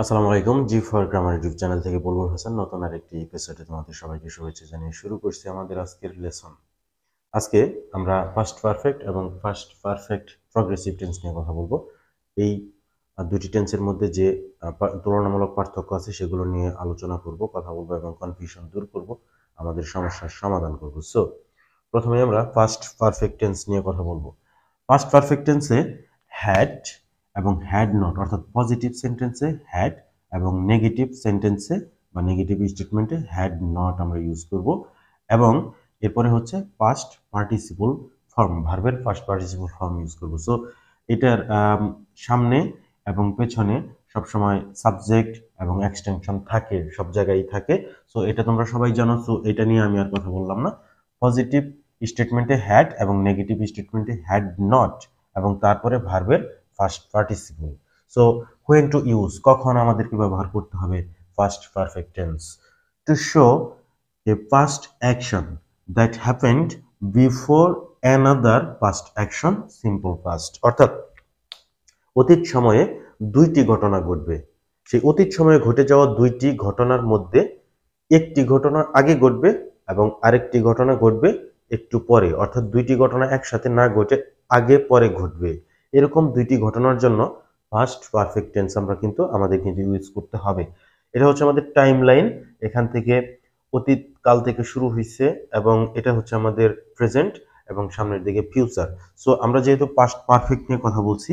আসসালামু আলাইকুম G for grammar YouTube channel থেকে বলবুল হাসান, নতুন আরেকটি এপিসোডে তোমাদের সবাইকে শুভেচ্ছা জানিয়ে শুরু করছি আমাদের আজকের লেসন আজকে আমরা ফার্স্ট পারফেক্ট এবং ফার্স্ট পারফেক্ট প্রগ্রেসিভ টেন্স নিয়ে কথা বলব। এই দুটি টেন্সের মধ্যে যে তুলনামূলক পার্থক্য আছে সেগুলো নিয়ে আলোচনা করব, কথা বলব এবং কনফিউশন দূর করব, আমাদের সমস্যার সমাধান করব। সো প্রথমে আমরা ফার্স্ট পারফেক্ট টেন্স নিয়ে কথা বলব। ফার্স্ট পারফেক্ট টেন্সে হ্যাড এবং হ্যাড নট অর্থাৎ পজিটিভ সেন্টেন্সে হ্যাড এবং নেগেটিভ সেন্টেন্সে বা নেগেটিভ স্টেটমেন্টে হ্যাড নট আমরা ইউজ করব। এবং এরপরে হচ্ছে পাস্ট পার্টিসিপল ফর্ম ভার্বের ফার্স্ট পার্টিসিপল ফর্ম ইউজ করব। সো এটার সামনে এবং পেছনে সবসময় সাবজেক্ট এবং এক্সটেনশন থাকে, সব জায়গায় থাকে। সো এটা তোমরা সবাই জানো সো এটা নিয়ে আমি আর কথা বললাম না। পজিটিভ স্টেটমেন্টে হ্যাড এবং নেগেটিভ স্টেটমেন্টে হ্যাড নট এবং তারপরে ভার্বের past participle so when to use কখন আমাদেরকে ব্যবহার করতে হবে? Past perfect tense to show a past action that happened before another past action simple past অর্থাৎ, অতীত সময়ে দুইটি ঘটনা ঘটবে। সেই অতীত সময়ে ঘটে যাওয়া দুইটি ঘটনার মধ্যে একটি ঘটনা আগে ঘটবে এবং আরেকটি ঘটনা ঘটবে একটু পরে। অর্থাৎ, দুইটি ঘটনা একসাথে না ঘটে, আগে পরে ঘটবে। এরকম দুইটি ঘটনার জন্য ফার্স্ট পারফেক্ট টেন্স আমরা কিন্তু আমাদের কিন্তু ইউজ করতে হবে। এটা হচ্ছে আমাদের টাইম লাইন এখান থেকে অতীত কাল থেকে শুরু হয়েছে এবং এটা হচ্ছে আমাদের প্রেজেন্ট এবং সামনের দিকে ফিউচার সো আমরা যেহেতু পাস্ট পারফেক্ট নিয়ে কথা বলছি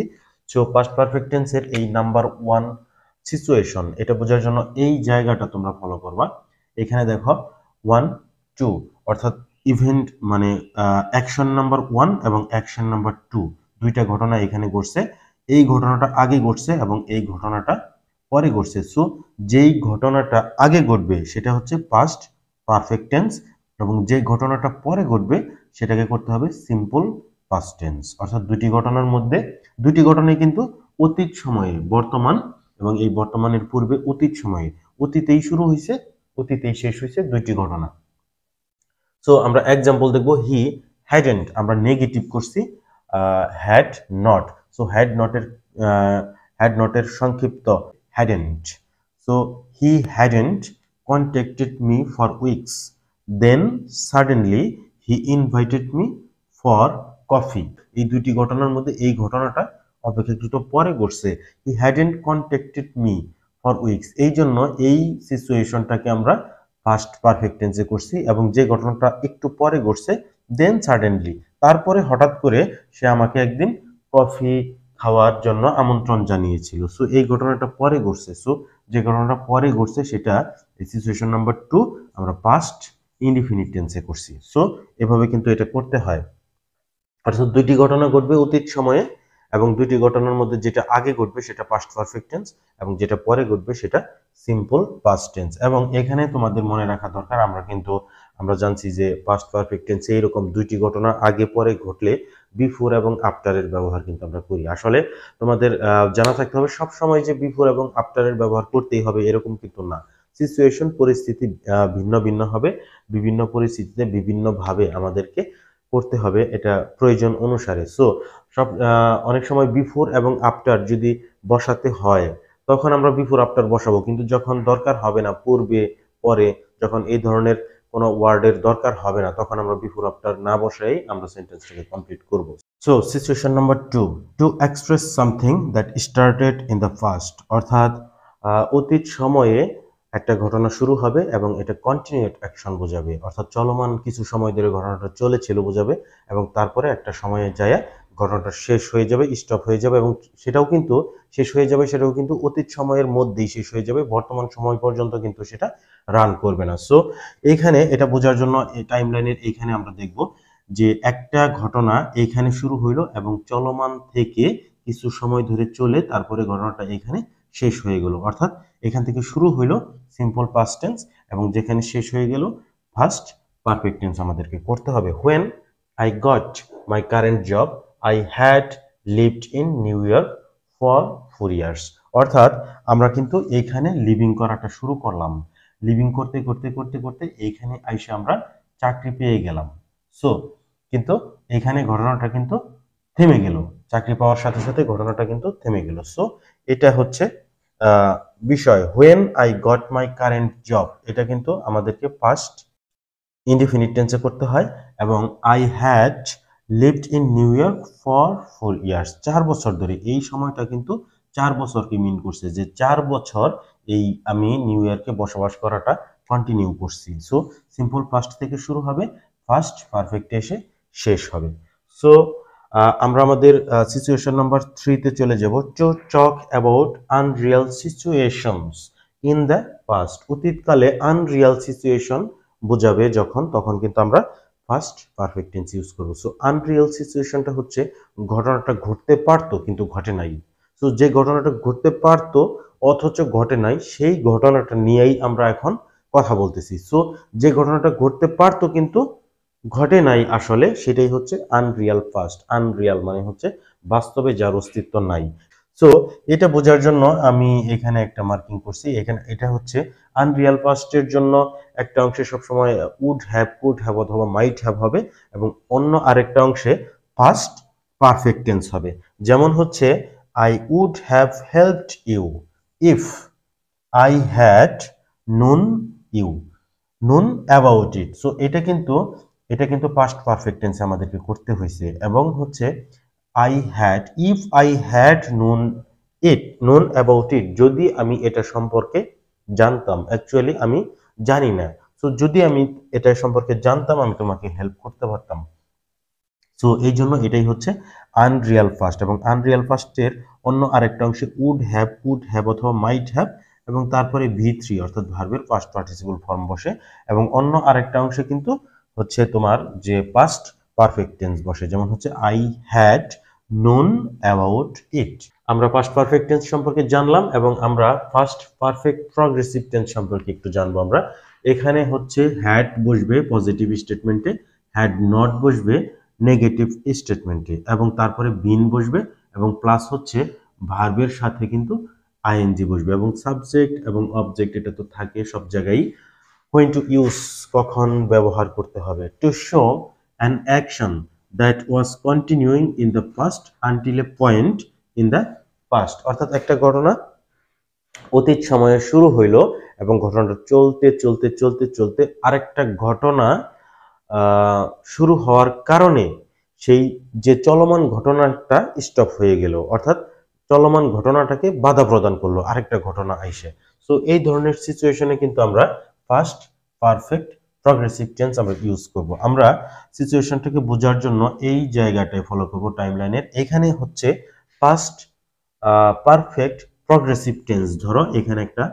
সো পাস্ট পারফেক্ট টেন্সের এই নাম্বার ওয়ান সিচুয়েশন এটা বোঝার জন্য এই জায়গাটা তোমরা ফলো করবা। এখানে দেখো ওয়ান টু অর্থাৎ ইভেন্ট মানে অ্যাকশন নাম্বার ওয়ান এবং অ্যাকশন নাম্বার টু দুইটা ঘটনা এখানে ঘটছে। এই ঘটনাটা আগে ঘটছে এবং এই ঘটনাটা পরে ঘটছে। সো যেই ঘটনাটা আগে ঘটবে সেটা হচ্ছে পাস্ট পারফেক্ট টেন্স এবং যে ঘটনাটা পরে ঘটবে সেটাকে করতে হবে সিম্পল পাস্ট টেন্স অর্থাৎ দুটি ঘটনার মধ্যে দুটি ঘটনাই কিন্তু অতীত সময়ে বর্তমান এবং এই বর্তমানের পূর্বে অতীত সময়ে অতীতেই শুরু হয়েছে, অতীতেই শেষ হয়েছে দুইটি ঘটনা। সো আমরা এক্সাম্পল দেখব হি হ্যাডেন্ট আমরা নেগেটিভ করছি হ্যাড নট সো হ্যাড নটের হ্যাড নটের সংক্ষিপ্ত hadn't so he hadn't contacted me for weeks then suddenly he invited me for coffee এই দুইটি ঘটনার মধ্যে এই ঘটনাটা অপেক্ষাকৃত পরে ঘটছে। He hadn't contacted me for weeks এই জন্য এই সিচুয়েশনটাকে আমরা ফার্স্ট পারফেক্ট টেন্সে করছি এবং যে ঘটনাটা একটু পরে ঘটছে দেন সাডেনলি তারপরে হঠাৎ করে সে আমাকে একদিন কফি খাওয়ার জন্য আমন্ত্রণ জানিয়েছিল। সো এই ঘটনাটা পরে ঘটছে। সো যে ঘটনাটা পরে ঘটছে সেটা সিচুয়েশন নাম্বার টু আমরা পাস্ট ইনডিফিনিট টেন্সে করছি। সো এভাবে কিন্তু এটা করতে হয়। অর্থাৎ দুইটি ঘটনা ঘটবে অতীত সময়ে এবং দুইটি ঘটনার মধ্যে যেটা আগে ঘটবে সেটা পাস্ট পারফেক্ট টেন্স এবং যেটা পরে ঘটবে সেটা সিম্পল পাস্ট টেন্স এবং এখানে তোমাদের মনে রাখা দরকার, আমরা কিন্তু আমরা জানছি যে পাস্ট পারফেক্ট টেন্সে এইরকম দুইটি ঘটনা আগে পরে ঘটলে বিফোর এবং আফটারের ব্যবহার কিন্তু আমরা করি। আসলে তোমাদের জানা থাকতে হবে সব সময় যে বিফোর এবং আফটারের ব্যবহার করতেই হবে এরকম কিন্তু না। সিচুয়েশন পরিস্থিতি ভিন্ন ভিন্ন হবে, বিভিন্ন পরিস্থিতিতে বিভিন্নভাবে আমাদেরকে করতে হবে, এটা প্রয়োজন অনুসারে। সো সব অনেক সময় বিফোর এবং আফটার যদি বসাতে হয়, তখন আমরা বিফোর আফটার বসাবো। কিন্তু যখন দরকার হবে না, পূর্বে, পরে, যখন এই ধরনের কোনো ওয়ার্ডের দরকার হবে না। তখন আমরা বিফোর আফটার না বসেই আমরা সেন্টেন্সটাকে কমপ্লিট করব। So situation number two to express something that started in the past অর্থাৎ অতীত সময়ে একটা ঘটনা শুরু হবে এবং এটা কন্টিনিউট অ্যাকশন বোঝাবে। অর্থাৎ চলমান কিছু সময় ধরে ঘটনাটা চলেছিল বোঝাবে এবং তারপরে একটা সময়ে যায় ঘটনাটা শেষ হয়ে যাবে স্টপ হয়ে যাবে এবং সেটাও কিন্তু শেষ হয়ে যাবে, সেটাও কিন্তু অতীত সময়ের মধ্যেই শেষ হয়ে যাবে, বর্তমান সময় পর্যন্ত কিন্তু সেটা রান করবে না। সো এখানে এটা বোঝার জন্য টাইম লাইনের এইখানে আমরা দেখব যে একটা ঘটনা এইখানে শুরু হইল এবং চলমান থেকে কিছু সময় ধরে চলে তারপরে ঘটনাটা এখানে শেষ হয়ে গেল। অর্থাৎ এখান থেকে শুরু হইল সিম্পল পাস্ট টেন্স এবং যেখানে শেষ হয়ে গেল ফার্স্ট পারফেক্ট টেন্স আমাদেরকে করতে হবে। When I got my current job I had lived in New York for four years অর্থাৎ আমরা কিন্তু এইখানে লিভিং করাটা শুরু করলাম। লিভিং করতে করতে করতে করতে এইখানে আইসে আমরা চাকরি পেয়ে গেলাম। সো কিন্তু এইখানে ঘটনাটা কিন্তু থেমে গেল। চাকরি পাওয়ার সাথে সাথে ঘটনাটা কিন্তু থেমে গেল। সো এটা হচ্ছে বিষয়। When I got my current job এটা কিন্তু আমাদেরকে ফার্স্ট ইনডিফিনিট টেন্সে করতে হয় এবং I had lived in New York for four years চার বছর ধরে। এই সময়টা কিন্তু চার বছরকে মিন করছে যে চার বছর এই আমি নিউ ইয়র্কে বসবাস করাটা কন্টিনিউ করছি। সো সিম্পল ফার্স্ট থেকে শুরু হবে ফার্স্ট পারফেক্ট এসে শেষ হবে। সো আমরা আমাদের সিচুয়েশন নাম্বার থ্রিতে চলে যাব। To talk about unreal situations in the past অতীতকালে unreal situation বোঝাবে যখন, তখন কিন্তু আমরা ফার্স্ট পারফেক্ট টেন্স ইউজ করব। সো আনরিয়াল সিচুয়েশনটা হচ্ছে ঘটনাটা ঘটতে পারতো কিন্তু ঘটে নাই। সো যে ঘটনাটা ঘটতে পারতো অথচ ঘটে নাই, সেই ঘটনাটা নিয়েই আমরা এখন কথা বলতেছি। সো যে ঘটনাটা ঘটতে পারতো কিন্তু ঘটে নাই আসলে, সেটাই হচ্ছে আনরিয়াল ফার্স্ট আনরিয়াল মানে হচ্ছে বাস্তবে যার অস্তিত্ব নাই। সো এটা বোঝার জন্য আমি এখানে একটা মার্কিং করছি। এখানে এটা হচ্ছে আনরিয়াল পাস্টের জন্য একটা অংশে সবসময় উড হ্যাভ কুড হ্যাভ অথবা মাইট হ্যাভ হবে এবং অন্য আরেকটা অংশে ফার্স্ট পারফেক্ট টেন্স হবে। যেমন হচ্ছে I would have helped you if I had known you known about it so এটা কিন্তু এটা কিন্তু পাস্ট পারফেক্ট টেন্স আমাদেরকে করতে হয়েছে এবং হচ্ছে I had if I had known it known about it যদি আমি এটা সম্পর্কে জানতাম অ্যাকচুয়ালি আমি জানি না। সো যদি আমি এটা সম্পর্কে জানতাম, আমি তোমাকে হেল্প করতে পারতাম। সো এই জন্য এটাই হচ্ছে আনরিয়াল ফার্স্ট এবং আনরিয়াল ফার্স্টের অন্য আরেকটা অংশে উড হ্যাভ উড হ্যাভ অথবা মাইট হ্যাভ এবং তারপরে ভি থ্রি অর্থাৎ ভার্বের ফার্স্ট পার্টিসিপল ফর্ম বসে এবং অন্য আরেকটা অংশে কিন্তু হচ্ছে তোমার যে পাস্ট পারফেক্ট টেন্স বসে। যেমন হচ্ছে I had known about it আমরা পাস্ট পারফেক্ট টেন্স সম্পর্কে জানলাম এবং আমরা ফার্স্ট পারফেক্ট প্রগ্রেসিভ টেন্স সম্পর্কে একটু জানব আমরা। এখানে হচ্ছে হ্যাড বসবে পজিটিভ স্টেটমেন্টে হ্যাড নট বসবে নেগেটিভ স্টেটমেন্টে এবং তারপরে বিন বসবে এবং প্লাস হচ্ছে ভার্বের সাথে কিন্তু আইএনজি বসবে এবং সাবজেক্ট এবং অবজেক্ট এটা তো থাকে সব জায়গায়। হোয়েন টু ইউজ কখন ব্যবহার করতে হবে? To show an action that was continuing in the past until a point in the past অর্থাৎ একটা ঘটনা অতীত সময়ে শুরু হইল এবং ঘটনাটা চলতে চলতে চলতে চলতে আরেকটা ঘটনা শুরু হওয়ার কারণে সেই যে চলমান ঘটনাটা স্টপ হয়ে গেল। অর্থাৎ চলমান ঘটনাটাকে বাধা প্রদান করল আরেকটা ঘটনা আইসে। সো এই ধরনের সিচুয়েশনে কিন্তু আমরা ফার্স্ট পারফেক্ট প্রগ্রেসিভ টেন্স আমরা ইউজ করব। আমরা সিচুয়েশনটাকে বোঝার জন্য এই জায়গাটায় ফলো করব টাইমলাইনের এখানে হচ্ছে ফার্স্ট পারফেক্ট প্রগ্রেসিভ টেন্স ধরো এখানে একটা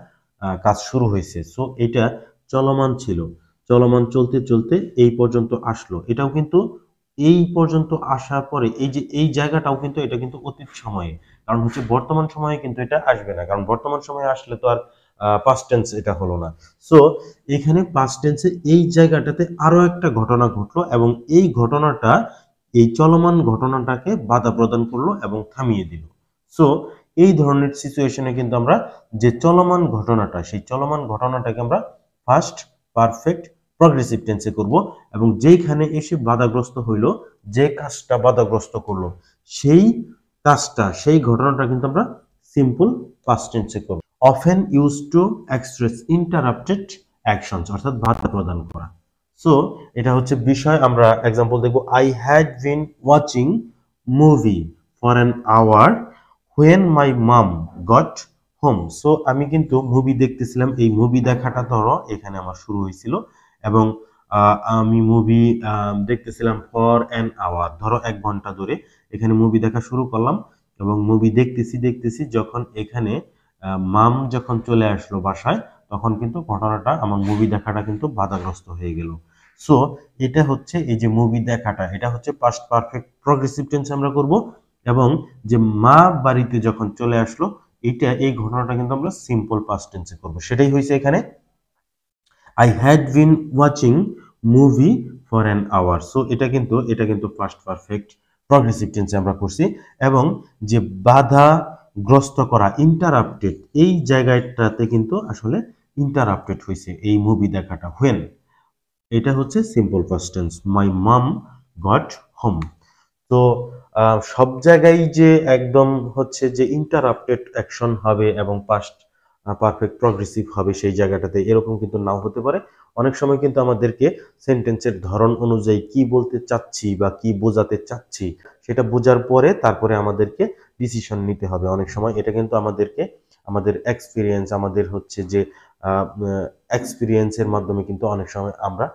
কাজ শুরু হয়েছে। সো এটা চলমান ছিল। চলমান চলতে চলতে এই পর্যন্ত আসলো। এটাও কিন্তু এই পর্যন্ত আসার পরে এই যে এই জায়গাটাও কিন্তু এটা কিন্তু অতীত সময়ে। কারণ হচ্ছে বর্তমান সময়ে কিন্তু এটা আসবে না। কারণ বর্তমান সময়ে আসলে তো আর পাস্ট টেন্স এটা হলো না। সো এখানে পাস্ট টেন্সে এই জায়গাটাতে আরও একটা ঘটনা ঘটলো এবং এই ঘটনাটা, এই চলমান ঘটনাটাকে বাধা প্রদান করল এবং থামিয়ে দিল। সো এই ধরনের সিচুয়েশনে কিন্তু আমরা যে চলমান ঘটনাটা, সেই চলমান ঘটনাটাকে আমরা ফার্স্ট পারফেক্ট প্রগ্রেসিভ টেন্সে করব এবং যেইখানে এসে বাধাগ্রস্ত হইল, যে কাজটা বাধাগ্রস্ত করল, সেই কাজটা, সেই ঘটনাটা কিন্তু আমরা সিম্পল পাস্ট টেন্সে করব। Often use to express interrupted actions অর্থাৎ বাধা প্রদান করা। সো এটা হচ্ছে বিষয়, আমরা এক্সাম্পল দেখব I had been watching movie for an hour when my mom got home so আমি কিন্তু মুভি দেখতেছিলাম, এই মুভি দেখাটা ধরো, এখানে আমার শুরু হয়েছিল এবং আমি মুভি দেখতেছিলাম ফর অ্যান আওয়ার ধরো এক ঘণ্টা ধরে। এখানে মুভি দেখা শুরু করলাম এবং মুভি দেখতেছি দেখতেছি যখন এখানে মাম যখন চলে আসলো বাসায়, তখন কিন্তু ঘটনাটা, আমার মুভি দেখাটা কিন্তু বাধাগ্রস্ত হয়ে গেল। সো এটা হচ্ছে এই যে মুভি দেখাটা, এটা হচ্ছে পাস্ট পারফেক্ট প্রগ্রেসিভ টেন্স আমরা করব, এবং যে মা বাড়িতে যখন চলে আসলো, এটা, এই ঘটনাটা কিন্তু আমরা সিম্পল পাস্ট টেন্সে করব। সেটাই হয়েছে এখানে। I had been watching movie for an hour so এটা কিন্তু এটা কিন্তু ফার্স্ট পারফেক্ট প্রগ্রেসিভ টেন্সে আমরা করছি, এবং যে বাধা গ্রস্ত করা ইন্টারাপ্টেড এই জায়গাটাতে কিন্তু আসলে ইন্টারাপ্টেড হয়েছে এই মুভি দেখাটা। হোয়েন এটা হচ্ছে simple first my mom got home তো সব জায়গায় যে একদম হচ্ছে যে ইন্টারাপ্টেড অ্যাকশন হবে এবং পাস্ট পারফেক্ট প্রগ্রেসিভ হবে সেই জায়গাটাতে। এরকম কিন্তু নাও হতে পারে। অনেক সময় কিন্তু আমাদেরকে সেন্টেন্সের ধরন অনুযায়ী কি বলতে চাচ্ছি বা কি বোঝাতে চাচ্ছি সেটা বোঝার পরে তারপরে আমাদেরকে ডিসিশন নিতে হবে। অনেক সময় এটা কিন্তু আমাদেরকে, আমাদের এক্সপিরিয়েন্স আমাদের হচ্ছে যে এক্সপিরিয়েন্সের মাধ্যমে কিন্তু অনেক সময় আমরা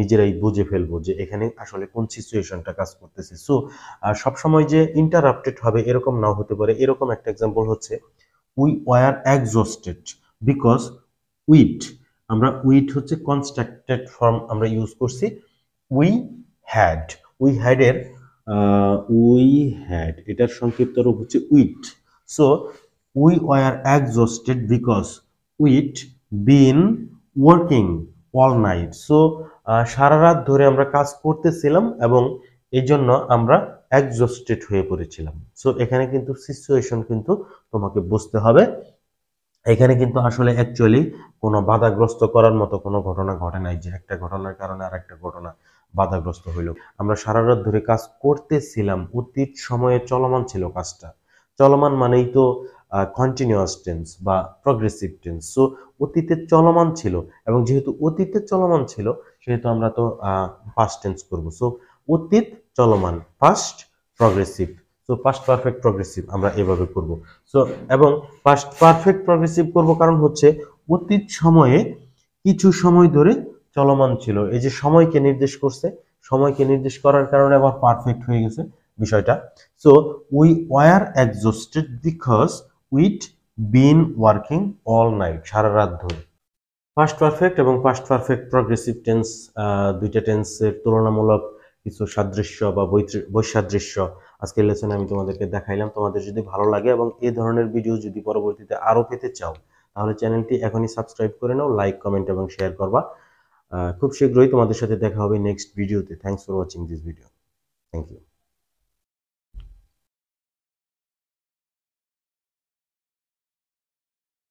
নিজেরাই বুঝে ফেলব যে এখানে আসলে কোন সিচুয়েশনটা কাজ করতেছে। সো সবসময় যে ইন্টারাপ্টেড হবে এরকম নাও হতে পারে। এরকম একটা এক্সাম্পল হচ্ছে we were exhausted because we'd আমরা উইট হচ্ছে কনস্ট্রাক্টেড ফর্ম আমরা ইউজ করছি, উই হ্যাড, উই হ্যাডের উই হ্যাড, এটার সংক্ষিপ্ত রূপ হচ্ছে we'd so we were exhausted because we'd been working all night, so সারা রাত ধরে আমরা কাজ করতেছিলাম এবং এই জন্য আমরা এক্সস্টেড হয়ে পড়েছিলাম। সো এখানে কিন্তু সিচুয়েশন কিন্তু তোমাকে বুঝতে হবে। এখানে কিন্তু আসলে অ্যাকচুয়ালি কোনো বাধাগ্রস্ত করার মতো কোনো ঘটনা ঘটে নাই যে একটা ঘটনার কারণে আর একটা ঘটনা বাধাগ্রস্ত হইল। আমরা সারা রাত ধরে কাজ করতেছিলাম, অতীত সময়ে চলমান ছিল কাজটা। চলমান মানেই তো কন্টিনিউয়াস টেন্স বা প্রগ্রেসিভ টেন্স সো অতীতে চলমান ছিল এবং যেহেতু অতীতে চলমান ছিল, সেহেতু আমরা তো পাস্ট টেন্স করব। সো অতীত চলমান past progressive so past perfect progressive আমরা এভাবে করব। সো এবং পাস্ট পারফেক্ট প্রগ্রেসিভ করব কারণ হচ্ছে অতীত সময়ে কিছু সময় ধরে চলমান ছিল। এই যে সময়কে নির্দেশ করছে, সময়কে নির্দেশ করার কারণে আবার পারফেক্ট হয়ে গেছে বিষয়টা। So we were exhausted because we'd been working all night সারা রাত ধরে। পাস্ট পারফেক্ট এবং পাস্ট পারফেক্ট প্রগ্রেসিভ টেন্স দুইটা টেন্সের তুলনামূলক কিছু সাদৃশ্য বা বৈসাদৃশ্য আজকের লেসনে আমি তোমাদেরকে দেখাইলাম। তোমাদের যদি ভালো লাগে এবং এই ধরনের ভিডিও যদি পরবর্তীতে আরও পেতে চাও, তাহলে চ্যানেলটি এখনই সাবস্ক্রাইব করে নাও লাইক কমেন্ট এবং শেয়ার করবা। খুব শীঘ্রই তোমাদের সাথে দেখা হবে নেক্সট ভিডিওতে thanks for watching this video thank you